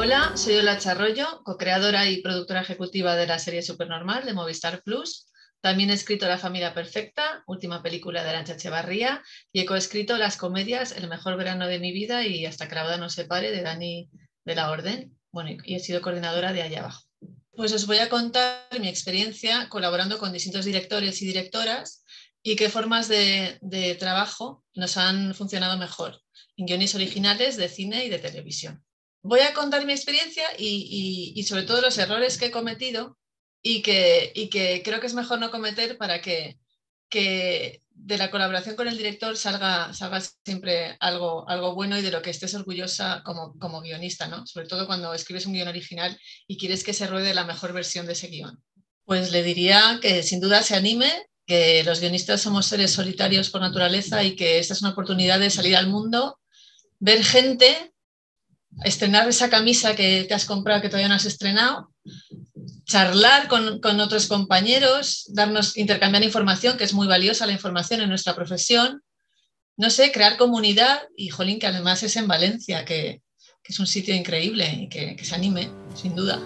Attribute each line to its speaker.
Speaker 1: Hola, soy Ola Charroyo, co-creadora y productora ejecutiva de la serie Supernormal de Movistar Plus. También he escrito La familia perfecta, última película de Arancha Echevarría, y he coescrito las comedias El mejor verano de mi vida y Hasta que la boda no se pare de Dani de la Orden. Bueno, y he sido coordinadora de allá abajo. Pues os voy a contar mi experiencia colaborando con distintos directores y directoras y qué formas de trabajo nos han funcionado mejor en guiones originales de cine y de televisión voy a contar mi experiencia y, sobre todo los errores que he cometido y que, creo que es mejor no cometer para que, de la colaboración con el director salga, siempre algo, bueno y de lo que estés orgullosa como, guionista, ¿no? sobre todo cuando escribes un guion original y quieres que se ruede la mejor versión de ese guion. Pues le diría que sin duda se anime, que los guionistas somos seres solitarios por naturaleza y que esta es una oportunidad de salir al mundo, ver gente estrenar esa camisa que te has comprado que todavía no has estrenado, charlar con, otros compañeros, darnos, intercambiar información, que es muy valiosa la información en nuestra profesión, no sé, crear comunidad y, jolín, que además es en Valencia, que, es un sitio increíble y que se anime, sin duda.